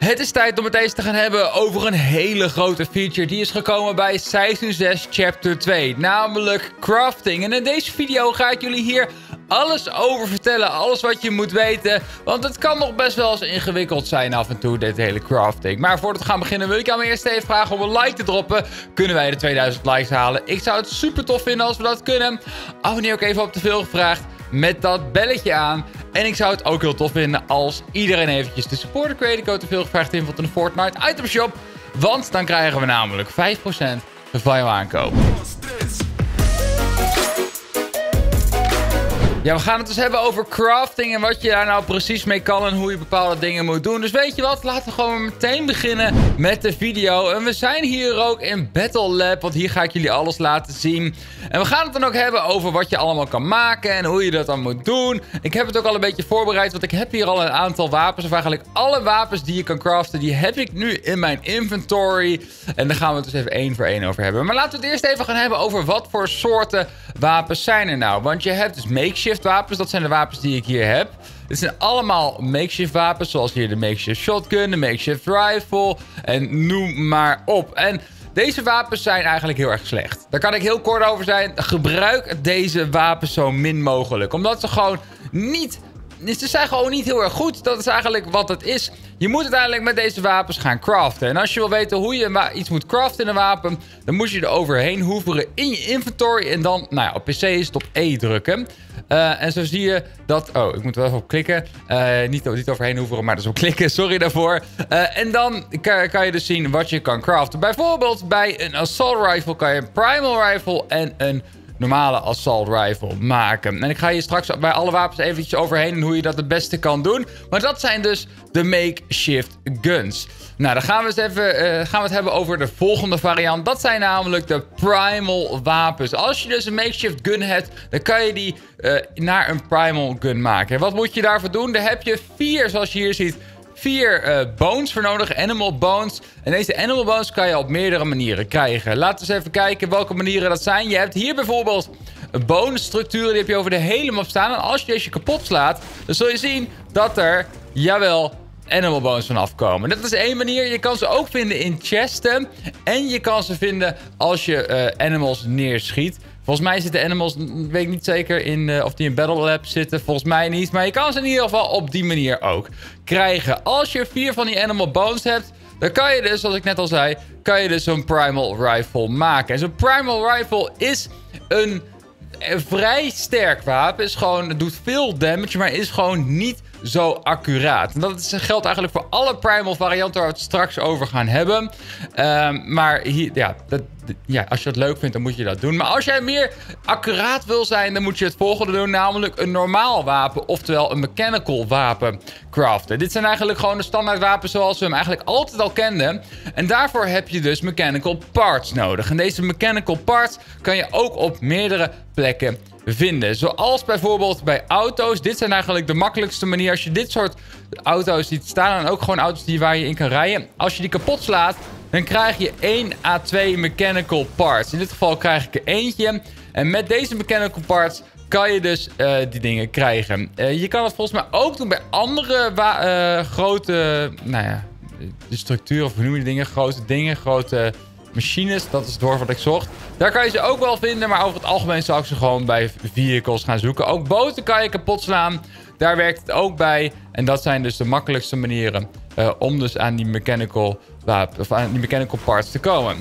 Het is tijd om het eens te gaan hebben over een hele grote feature die is gekomen bij Seizoen 6 Chapter 2, namelijk crafting. En in deze video ga ik jullie hier alles over vertellen, alles wat je moet weten, want het kan nog best wel eens ingewikkeld zijn af en toe, dit hele crafting. Maar voordat we gaan beginnen wil ik jou eerst even vragen om een like te droppen. Kunnen wij de 2000 likes halen? Ik zou het super tof vinden als we dat kunnen. Abonneer ook even op te veel gevraagd met dat belletje aan. En ik zou het ook heel tof vinden als iedereen eventjes de supporter creator code te veel gevraagd invult in de Fortnite item shop. Want dan krijgen we namelijk 5% van jouw aankoop. Ja, we gaan het dus hebben over crafting en wat je daar nou precies mee kan en hoe je bepaalde dingen moet doen. Dus weet je wat, laten we gewoon meteen beginnen met de video. En we zijn hier ook in Battle Lab, want hier ga ik jullie alles laten zien. En we gaan het dan ook hebben over wat je allemaal kan maken en hoe je dat dan moet doen. Ik heb het ook al een beetje voorbereid, want ik heb hier al een aantal wapens. Of eigenlijk alle wapens die je kan craften, die heb ik nu in mijn inventory. En daar gaan we het dus even één voor één over hebben. Maar laten we het eerst even gaan hebben over wat voor soorten wapens zijn er nou. Want je hebt dus makeshift makeshift wapens. Dat zijn de wapens die ik hier heb. Dit zijn allemaal makeshift wapens. Zoals hier de makeshift shotgun, de makeshift rifle. En noem maar op. En deze wapens zijn eigenlijk heel erg slecht. Daar kan ik heel kort over zijn. Gebruik deze wapens zo min mogelijk. Omdat ze gewoon niet... Ze zijn gewoon niet heel erg goed. Dat is eigenlijk wat het is. Je moet uiteindelijk met deze wapens gaan craften. En als je wil weten hoe je iets moet craften in een wapen... dan moet je er overheen hoeveren in je inventory. En dan, nou ja, op PC is het op E drukken. Uh, en zo zie je dat... Oh, ik moet er even op klikken. Uh, niet, overheen hoeven, maar dus op klikken. Sorry daarvoor. Uh, en dan kan, je dus zien wat je kan craften. Bijvoorbeeld bij een assault rifle kan je een primal rifle en een normale assault rifle maken. En ik ga je straks bij alle wapens eventjes overheen hoe je dat het beste kan doen. Maar dat zijn dus de makeshift guns. Nou, dan gaan we, eens even, uh, gaan we het hebben over de volgende variant. Dat zijn namelijk de primal wapens. Als je dus een makeshift gun hebt, dan kan je die uh, naar een primal gun maken. En wat moet je daarvoor doen? Daar heb je vier, zoals je hier ziet, vier uh, bones voor nodig, animal bones. En deze animal bones kan je op meerdere manieren krijgen. Laten we eens even kijken welke manieren dat zijn. Je hebt hier bijvoorbeeld bone structuren, die heb je over de hele map staan. En als je deze kapot slaat, dan zul je zien dat er, jawel, animal bones vanaf komen. Dat is één manier. Je kan ze ook vinden in chesten. En je kan ze vinden als je uh, animals neerschiet. Volgens mij zitten animals, weet ik niet zeker in, uh, of die in Battle Lab zitten. Volgens mij niet. Maar je kan ze in ieder geval op die manier ook krijgen. Als je vier van die animal bones hebt, dan kan je dus, zoals ik net al zei, kan je dus zo'n primal rifle maken. En zo'n primal rifle is een, een vrij sterk wapen. Is gewoon, het doet veel damage, maar is gewoon niet zo accuraat. En dat geldt eigenlijk voor alle primal varianten waar we het straks over gaan hebben. Um, maar hier, ja, dat, ja, als je het leuk vindt, dan moet je dat doen. Maar als jij meer accuraat wil zijn, dan moet je het volgende doen. Namelijk een normaal wapen, oftewel een mechanical wapen craften. Dit zijn eigenlijk gewoon de standaard wapens zoals we hem eigenlijk altijd al kenden. En daarvoor heb je dus mechanical parts nodig. En deze mechanical parts kan je ook op meerdere plekken vinden. Zoals bijvoorbeeld bij auto's. Dit zijn eigenlijk de makkelijkste manier. Als je dit soort auto's ziet staan. En ook gewoon auto's die waar je in kan rijden. Als je die kapot slaat. Dan krijg je 1 à 2 mechanical parts. In dit geval krijg ik er eentje. En met deze mechanical parts kan je dus uh, die dingen krijgen. Uh, je kan het volgens mij ook doen bij andere uh, grote... Nou ja, de structuur of hoe noem je dingen? Grote dingen, grote machines. Dat is het woord wat ik zocht. Daar kan je ze ook wel vinden, maar over het algemeen zou ik ze gewoon bij vehicles gaan zoeken. Ook boten kan je kapot slaan. Daar werkt het ook bij. En dat zijn dus de makkelijkste manieren uh, om dus aan die mechanical, wapen, of aan die mechanical parts te komen.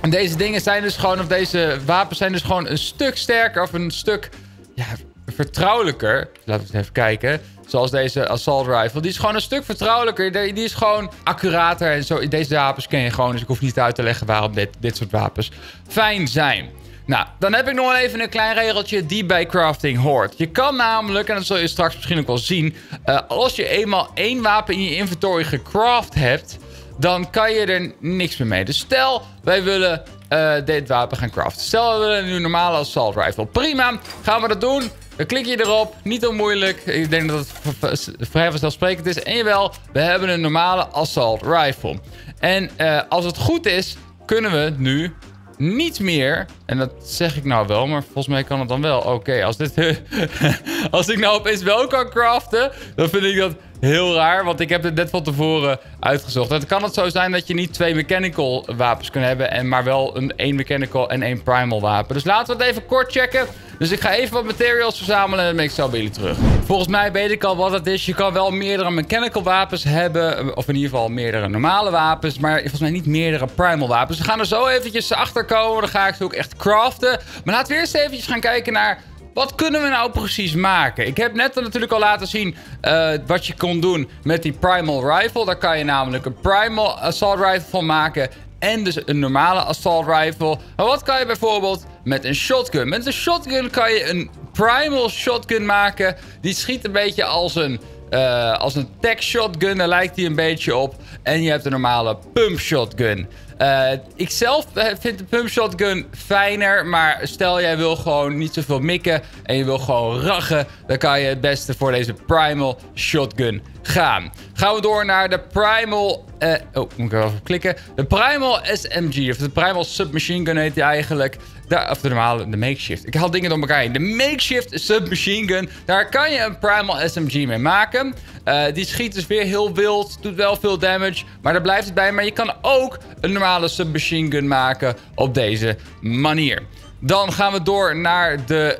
En deze dingen zijn dus gewoon, of deze wapens zijn dus gewoon een stuk sterker of een stuk ja, vertrouwelijker. Laten we eens even kijken. Zoals deze assault rifle. Die is gewoon een stuk vertrouwelijker. Die is gewoon accurater. En zo, deze wapens ken je gewoon. Dus ik hoef niet uit te leggen waarom dit, dit soort wapens fijn zijn. Nou, dan heb ik nog even een klein regeltje die bij crafting hoort. Je kan namelijk, en dat zul je straks misschien ook wel zien... Uh, als je eenmaal één wapen in je inventory gecraft hebt... dan kan je er niks meer mee. Dus stel, wij willen uh, dit wapen gaan craften. Stel, we willen nu een normale assault rifle. Prima, gaan we dat doen. Dan klik je erop, niet onmoeilijk. Ik denk dat het vrij vanzelfsprekend is. En jawel, we hebben een normale assault rifle. En uh, als het goed is, kunnen we nu niet meer... En dat zeg ik nou wel, maar volgens mij kan het dan wel. Oké, als dit... als ik nou opeens wel kan craften... dan vind ik dat heel raar, want ik heb het net van tevoren uitgezocht. Het kan het zo zijn dat je niet twee mechanical wapens kunt hebben... en maar wel een één mechanical en één primal wapen. Dus laten we het even kort checken. Dus ik ga even wat materials verzamelen en dan ben ik zo bij jullie terug. Volgens mij weet ik al wat het is. Je kan wel meerdere mechanical wapens hebben. Of in ieder geval meerdere normale wapens. Maar volgens mij niet meerdere primal wapens. We gaan er zo eventjes achter komen. Dan ga ik ze ook echt craften. Maar laten we eerst eventjes gaan kijken naar... Wat kunnen we nou precies maken? Ik heb net natuurlijk al laten zien uh, wat je kon doen met die Primal Rifle. Daar kan je namelijk een Primal Assault Rifle van maken. En dus een normale Assault Rifle. Maar wat kan je bijvoorbeeld met een shotgun? Met een shotgun kan je een Primal Shotgun maken. Die schiet een beetje als een... Uh, als een tech shotgun, daar lijkt hij een beetje op. En je hebt een normale pump shotgun. Uh, ik zelf eh, vind de pump shotgun fijner. Maar stel jij wil gewoon niet zoveel mikken. En je wil gewoon rachen. Dan kan je het beste voor deze primal shotgun gaan. Gaan we door naar de primal... Uh, oh, moet ik even klikken. De primal SMG. Of de primal submachine gun heet die eigenlijk. Daar, of de normale, de makeshift. Ik haal dingen door elkaar heen. De makeshift submachine gun. Daar kan je een primal SMG mee maken. Uh, die schiet dus weer heel wild. Doet wel veel damage. Maar daar blijft het bij. Maar je kan ook een normale submachine gun maken op deze manier. Dan gaan we door naar de,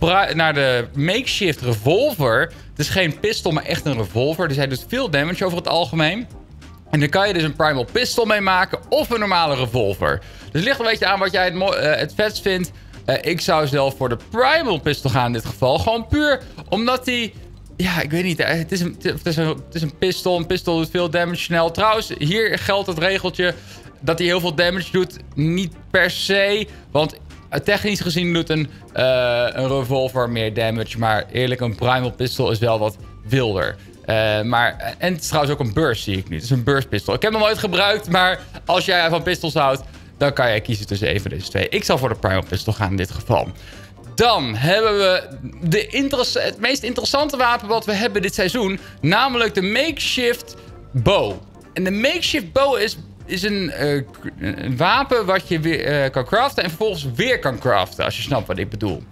uh, naar de makeshift revolver. Het is geen pistol, maar echt een revolver. Dus hij doet veel damage over het algemeen. En dan kan je dus een primal pistol mee maken of een normale revolver. Dus ligt een beetje aan wat jij het, uh, het vetst vindt. Uh, ik zou zelf voor de primal pistol gaan in dit geval. Gewoon puur omdat die... Ja, ik weet niet. Het is, een, het, is een, het is een pistol. Een pistol doet veel damage snel. Trouwens, hier geldt het regeltje dat hij heel veel damage doet. Niet per se. Want technisch gezien doet een, uh, een revolver meer damage. Maar eerlijk, een primal pistol is wel wat wilder. Uh, maar, en het is trouwens ook een burst, zie ik nu. Het is een burst pistol. Ik heb hem nooit gebruikt, maar als jij van pistols houdt... dan kan jij kiezen tussen een van deze twee. Ik zal voor de primal pistol gaan in dit geval. Dan hebben we de het meest interessante wapen wat we hebben dit seizoen. Namelijk de makeshift bow. En de makeshift bow is is een, uh, een, wapen wat je weer uh, kan craften en vervolgens weer kan craften, als je snapt wat ik bedoel.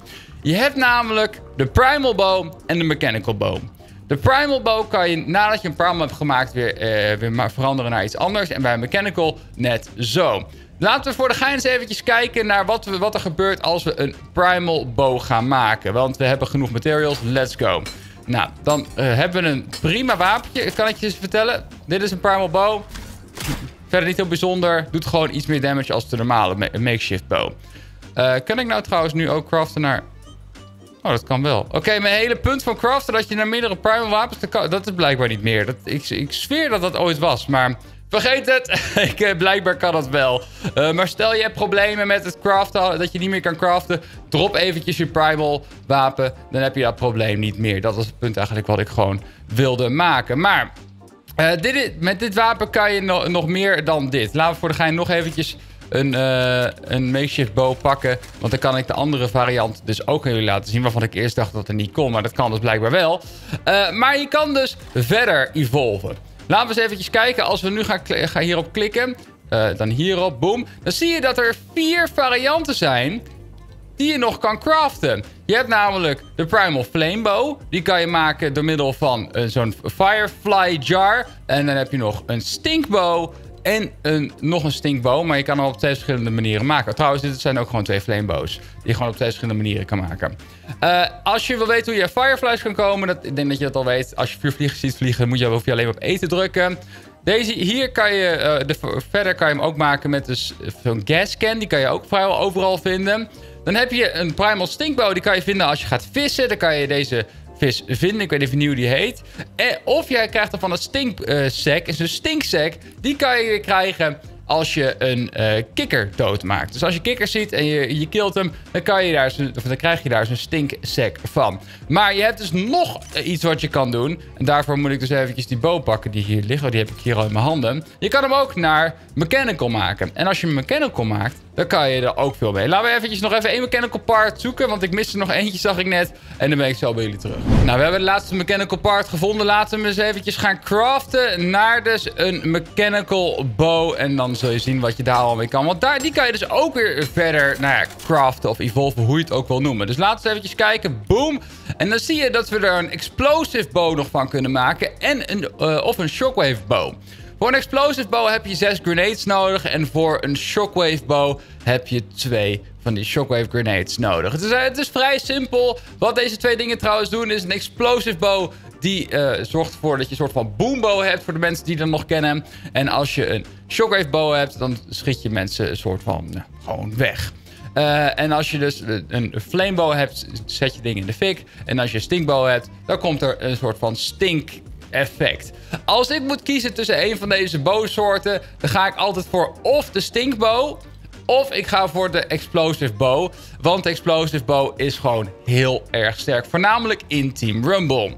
Je hebt namelijk de Primal Bow en de Mechanical Bow. De Primal Bow kan je, nadat je een Primal hebt gemaakt, weer, uh, weer veranderen naar iets anders. En bij Mechanical net zo. Laten we voor de gein eens eventjes kijken naar wat, wat er gebeurt als we een Primal Bow gaan maken. Want we hebben genoeg materials, let's go. Nou, dan hebben we een prima wapentje. Kan ik je eens vertellen? Dit is een Primal Bow. Verder niet heel bijzonder. Doet gewoon iets meer damage als de normale makeshift bow. Uh, kan ik nou trouwens nu ook craften naar... Oh, dat kan wel. Oké, mijn hele punt van craften dat je naar meerdere primal wapens... Dat is blijkbaar niet meer. Dat, ik, ik zweer dat dat ooit was, maar... Vergeet het. ik, uh, blijkbaar kan dat wel. Uh, maar stel je hebt problemen met het craften, dat je niet meer kan craften. Drop eventjes je primal wapen. Dan heb je dat probleem niet meer. Dat was het punt eigenlijk wat ik gewoon wilde maken. Maar uh, dit met dit wapen kan je no nog meer dan dit. Laten we voor de gein nog eventjes een, uh, een makeshift bow pakken. Want dan kan ik de andere variant dus ook aan jullie laten zien. Waarvan ik eerst dacht dat het niet kon. Maar dat kan dus blijkbaar wel. Uh, maar je kan dus verder evolven. Laten we eens eventjes kijken. Als we nu gaan, gaan hierop klikken. dan hierop, boom. Dan zie je dat er vier varianten zijn die je nog kan craften. Je hebt namelijk de Primal Flame Bow. Die kan je maken door middel van uh, zo'n Firefly Jar. En dan heb je nog een Stinkbow en een, nog een stinkbow. Maar je kan hem op twee verschillende manieren maken. Trouwens, dit zijn ook gewoon twee flamebows. Die je gewoon op twee verschillende manieren kan maken. Uh, als je wil weten hoe je fireflies kan komen. Dat, ik denk dat je dat al weet. Als je vuurvliegers ziet vliegen, moet je, hoef je alleen op eten drukken. Deze hier kan je, uh, de, verder kan je hem ook maken met zo'n gascan. Die kan je ook vrijwel overal vinden. Dan heb je een Primal Stinkbow. Die kan je vinden als je gaat vissen. Dan kan je deze vis vinden. Ik weet niet hoe die heet. Eh, of jij krijgt er van een stinksec. Uh, een stinksec. Die kan je krijgen als je een uh, kikker doodmaakt. Dus als je kikker ziet en je, je killt hem, dan, kan je daar dan krijg je daar zo'n stinksec van. Maar je hebt dus nog iets wat je kan doen. En daarvoor moet ik dus eventjes die bow pakken die hier ligt. Oh, die heb ik hier al in mijn handen. Je kan hem ook naar mechanical maken. En als je hem mechanical maakt, dan kan je er ook veel mee. Laten we eventjes nog even één mechanical part zoeken. Want ik miste nog eentje, zag ik net. En dan ben ik zo bij jullie terug. Nou, we hebben de laatste mechanical part gevonden. Laten we eens eventjes gaan craften naar dus een mechanical bow. En dan zul je zien wat je daar al mee kan. Want daar, die kan je dus ook weer verder, nou ja, craften of evolven, hoe je het ook wil noemen. Dus laten we eventjes kijken. Boom. En dan zie je dat we er een explosive bow nog van kunnen maken. En een, uh, of een shockwave bow. Voor een explosive bow heb je 6 grenades nodig. En voor een shockwave bow heb je twee van die shockwave grenades nodig. Het is, het is vrij simpel. Wat deze twee dingen trouwens doen is een explosive bow... die uh, zorgt ervoor dat je een soort van boombow hebt... voor de mensen die dat nog kennen. En als je een shockwave bow hebt... dan schiet je mensen een soort van nou, gewoon weg. En als je dus een flamebow hebt, zet je dingen in de fik. En als je een stinkbow hebt, dan komt er een soort van stink effect. Als ik moet kiezen tussen een van deze bowsoorten, dan ga ik altijd voor of de stinkbow... Of ik ga voor de Explosive Bow. Want de Explosive Bow is gewoon heel erg sterk. Voornamelijk in Team Rumble.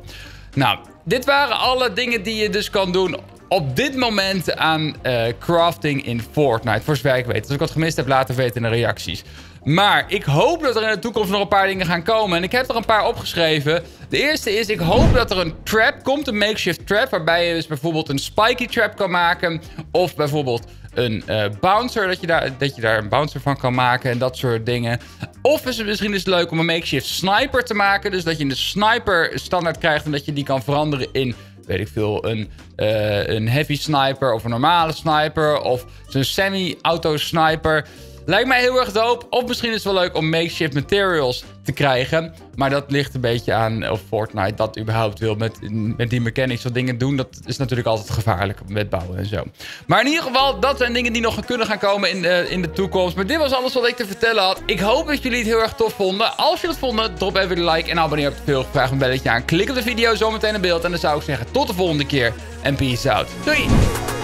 Nou, dit waren alle dingen die je dus kan doen op dit moment aan uh, crafting in Fortnite. Voor zover ik weet. Als ik wat gemist heb, laten weten in de reacties. Maar ik hoop dat er in de toekomst nog een paar dingen gaan komen. En ik heb er een paar opgeschreven. De eerste is, ik hoop dat er een trap komt. Een makeshift trap. Waarbij je dus bijvoorbeeld een spiky trap kan maken. Of bijvoorbeeld een uh, bouncer. Dat je, daar, dat je daar een bouncer van kan maken. En dat soort dingen. Of is het misschien is leuk om een makeshift sniper te maken. Dus dat je een sniper standaard krijgt. En dat je die kan veranderen in weet ik veel, een, uh, een heavy sniper of een normale sniper of zo'n semi-auto sniper. Lijkt mij heel erg dope. Of misschien is het wel leuk om makeshift materials te krijgen. Maar dat ligt een beetje aan of Fortnite dat überhaupt wil met, met die mechanics wat dingen doen. Dat is natuurlijk altijd gevaarlijk met bouwen en zo. Maar in ieder geval, dat zijn dingen die nog kunnen gaan komen in de, in de toekomst. Maar dit was alles wat ik te vertellen had. Ik hoop dat jullie het heel erg tof vonden. Als je het vonden, drop even een like en abonneer op de veel. Vraag een belletje aan. Klik op de video zometeen in beeld. En dan zou ik zeggen tot de volgende keer. En peace out. Doei!